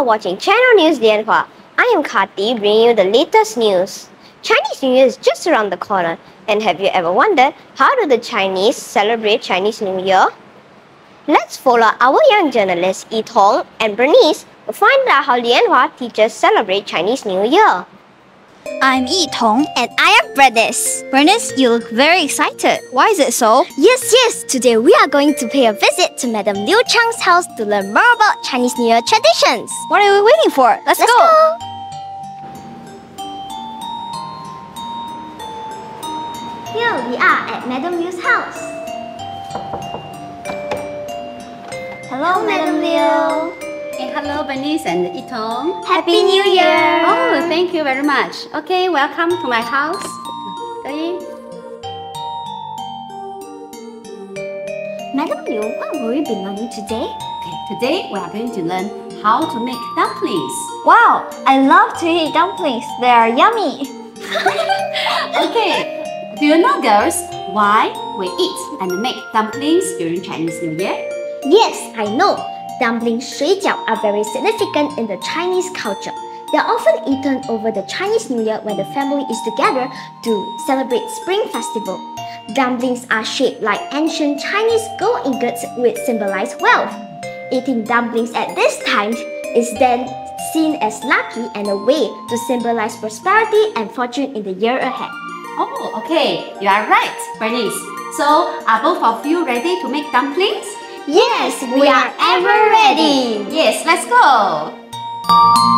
are watching Channel News Lianhua. I am Kati bringing you the latest news. Chinese New Year is just around the corner. And have you ever wondered how do the Chinese celebrate Chinese New Year? Let's follow our young journalists Yi Tong and Bernice to find out how Lianhua teachers celebrate Chinese New Year. I'm Yi Tong and I am Bernice. Bernice, you look very excited. Why is it so? Yes, yes. Today we are going to pay a visit to Madame Liu Chang's house to learn more about Chinese New Year traditions. What are we waiting for? Let's, Let's go. Here we are at Madame Liu's house. Hello, Madame Liu. Hello, Bernice and Yi Tong. Happy New Year. Oh, thank you very much. Okay, welcome to my house. Madame Liu, what will we be learning today? Okay, today we are going to learn how to make dumplings. Wow, I love to eat dumplings. They are yummy. Okay, do you know, girls, why we eat and make dumplings during Chinese New Year? Yes, I know. Dumplings, 水饺 are very significant in the Chinese culture. They are often eaten over the Chinese New Year when the family is together to celebrate Spring Festival. Dumplings are shaped like ancient Chinese gold ingots which symbolize wealth. Eating dumplings at this time is then seen as lucky and a way to symbolize prosperity and fortune in the year ahead. Oh, okay, you are right, Bernice. So, are both of you ready to make dumplings? Yes, we are ever ready. Yes, let's go.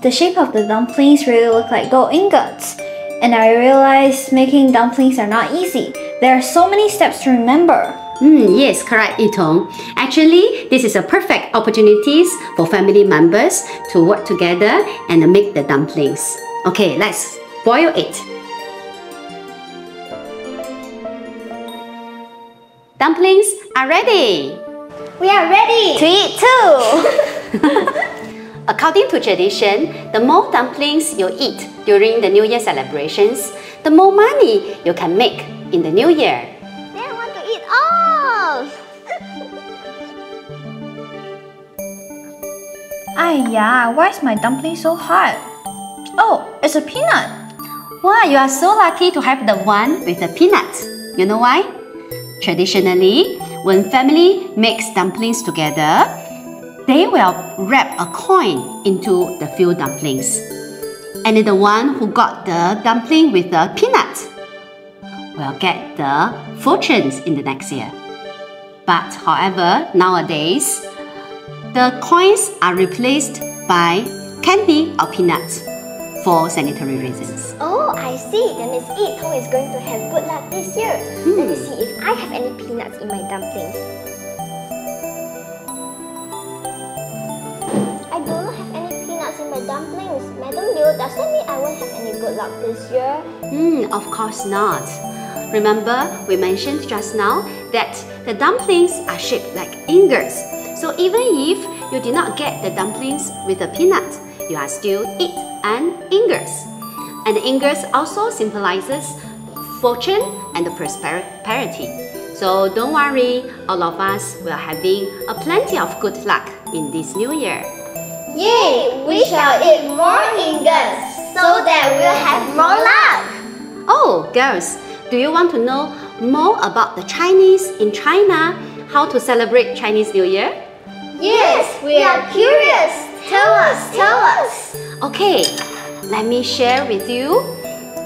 The shape of the dumplings really look like gold ingots. And I realized making dumplings are not easy. There are so many steps to remember. Mm, yes, correct, Yi Tong. Actually, this is a perfect opportunities for family members to work together and make the dumplings. Okay, let's boil it. Dumplings are ready. We are ready. To eat too! According to tradition, the more dumplings you eat during the New Year celebrations, the more money you can make in the new year. Then I want to eat all. Aiya, why is my dumpling so hard? Oh, it's a peanut. Wow, you are so lucky to have the one with the peanut. You know why? Traditionally, when family makes dumplings together, they will wrap a coin into the few dumplings. And the one who got the dumpling with the peanut will get the fortunes in the next year. But however, nowadays, the coins are replaced by candy or peanuts for sanitary reasons. Oh, I see. That means Yi Tong is going to have good luck this year. Let me hmm. see if I have any peanuts in my dumplings. Dumplings. Madam Liu, does that mean I won't have any good luck this year? Hmm, of course not. Remember, we mentioned just now that the dumplings are shaped like ingots. So even if you did not get the dumplings with the peanut, you are still eat an ingots. And the ingots also symbolizes fortune and the prosperity. So don't worry, all of us will having a plenty of good luck in this new year. Yay! We shall eat more ingots so that we'll have more luck. Oh, girls, do you want to know more about the Chinese in China? How to celebrate Chinese New Year? Yes, we are curious. Tell us, tell us. Okay, let me share with you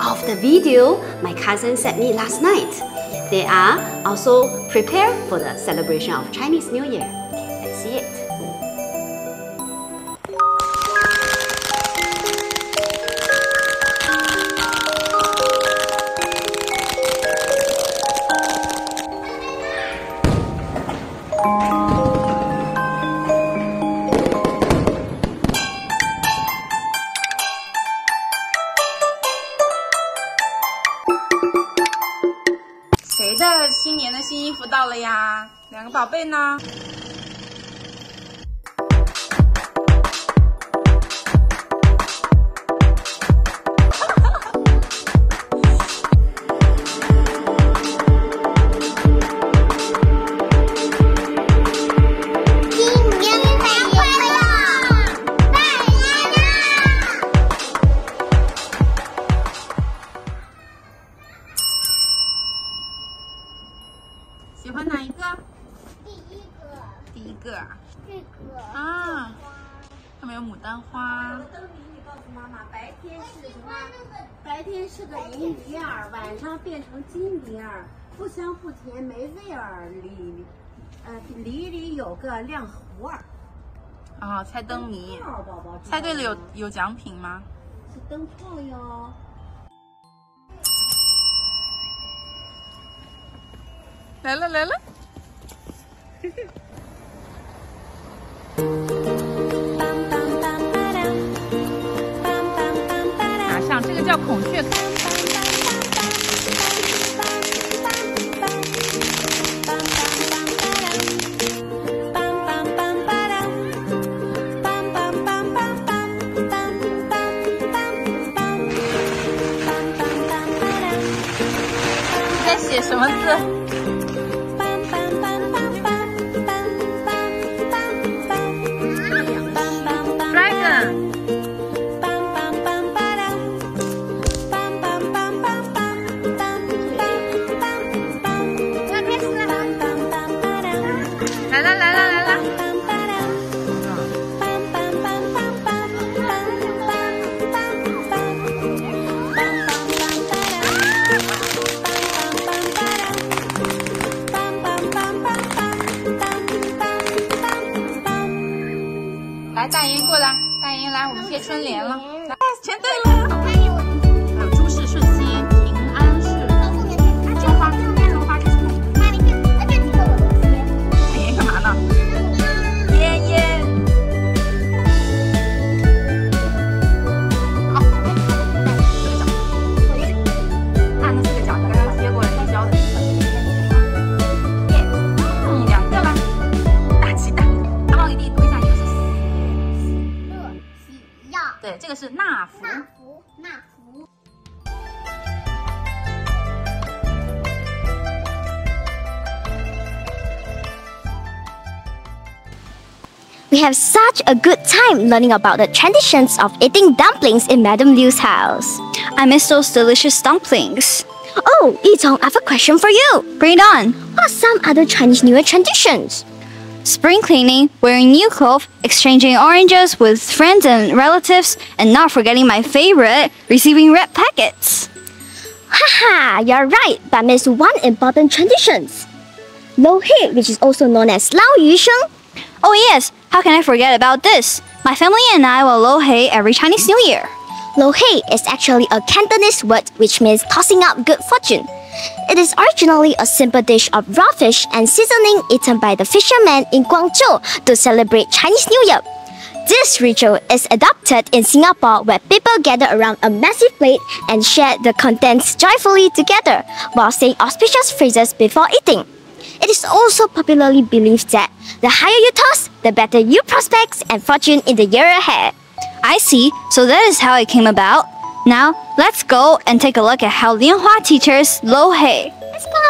of the video my cousin sent me last night. They are also prepared for the celebration of Chinese New Year. Let's see it. 到了呀，两个宝贝呢？哪一个？第一个，第一个啊。这个啊，上面有牡丹花。白天是什么？白天是个银梨儿，晚上变成金梨儿，不香不甜没味儿。里，呃，梨里有个亮核儿。啊，猜灯谜。泡宝宝猜对了有有奖品吗？是灯泡哟。来了来了。拿上，这个叫孔雀在写什么字来，大爷过来，大爷来，我们贴春联了。来，全对了。个是纳福。纳福，纳福。We have such a good time learning about the traditions of eating dumplings in Madame Liu's house. I miss those delicious dumplings. Oh, Yi Tong, I have a question for you. Bring it on. What are some other Chinese New Year traditions? Spring cleaning, wearing new clothes, exchanging oranges with friends and relatives, and not forgetting my favorite, receiving red packets. Haha, you're right, but miss one important tradition. Lo Hei, which is also known as Lao Yu Sheng. Oh yes, how can I forget about this? My family and I will lo hei every Chinese New Year. Lo Hei is actually a Cantonese word which means tossing up good fortune. It is originally a simple dish of raw fish and seasoning eaten by the fishermen in Guangzhou to celebrate Chinese New Year. This ritual is adopted in Singapore where people gather around a massive plate and share the contents joyfully together while saying auspicious phrases before eating. It is also popularly believed that the higher you toss, the better you prospects and fortune in the year ahead. I see, so that is how it came about. Now, let's go and take a look at how Lianhua teaches lo hei. Let's go!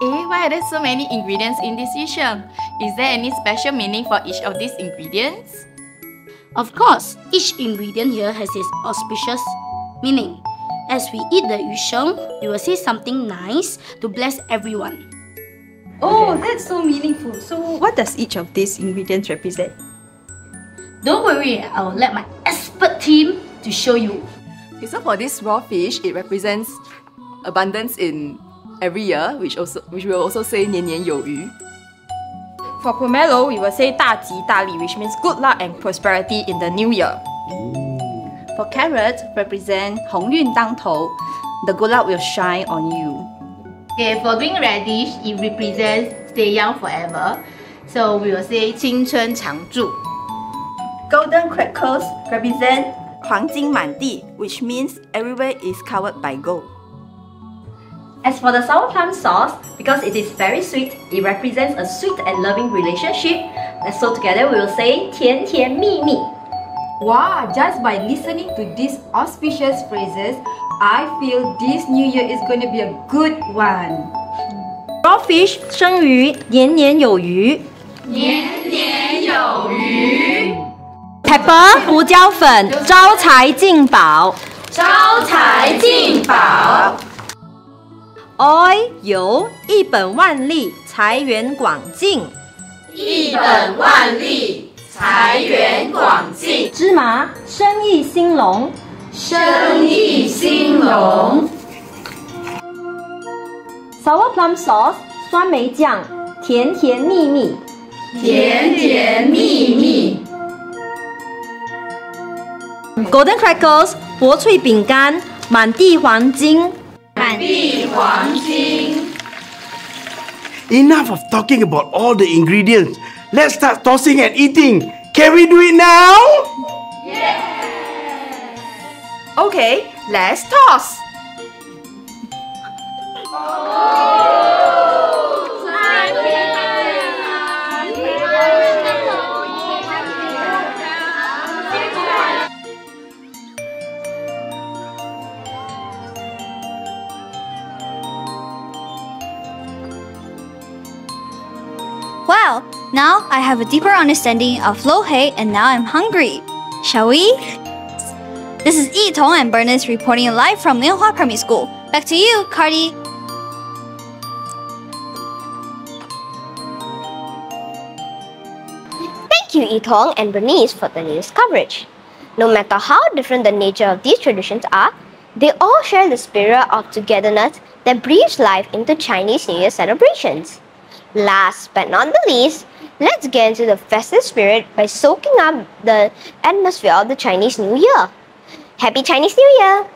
Eh, why are there so many ingredients in this dish? Is there any special meaning for each of these ingredients? Of course, each ingredient here has its auspicious meaning. As we eat the yusheng, we will say something nice to bless everyone. Oh, that's so meaningful. So, what does each of these ingredients represent? Don't worry, I will let my expert team to show you. Okay, so for this raw fish, it represents abundance in every year, which also which we will also say 年年有余. For pomelo, we will say 大吉大利, which means good luck and prosperity in the new year. For carrot, represent 鸿运当头, the good luck will shine on you. Okay, for green radish, it represents stay young forever. So we will say 青春常驻. Golden crackers represent 黄金满地, which means everywhere is covered by gold. As for the sour plum sauce, because it is very sweet, it represents a sweet and loving relationship. And so together we will say 甜甜蜜蜜. Wow, just by listening to these auspicious phrases, I feel this new year is going to be a good one. Raw fish 生鱼年年有余，年年有余。 Pepper 胡椒粉招财进宝，招财进宝。Oil 油一本万利，财源广进。一本万利，财源广进。芝麻生意兴隆，生意兴隆。Sour plum sauce 酸梅酱甜甜蜜蜜，甜甜蜜蜜。Golden crackers 薄脆饼干满地黄金，满地黄金。 Enough of talking about all the ingredients. Let's start tossing and eating. Can we do it now? Okay, let's toss. Wow, now I have a deeper understanding of lo hei and now I'm hungry. Shall we? This is Yi Tong and Bernice reporting live from Lianhua Primary School. Back to you, Cardi. Thank you, Yi Tong and Bernice, for the news coverage. No matter how different the nature of these traditions are, they all share the spirit of togetherness that breathes life into Chinese New Year celebrations. Last but not the least, let's get into the festive spirit by soaking up the atmosphere of the Chinese New Year. Happy Chinese New Year!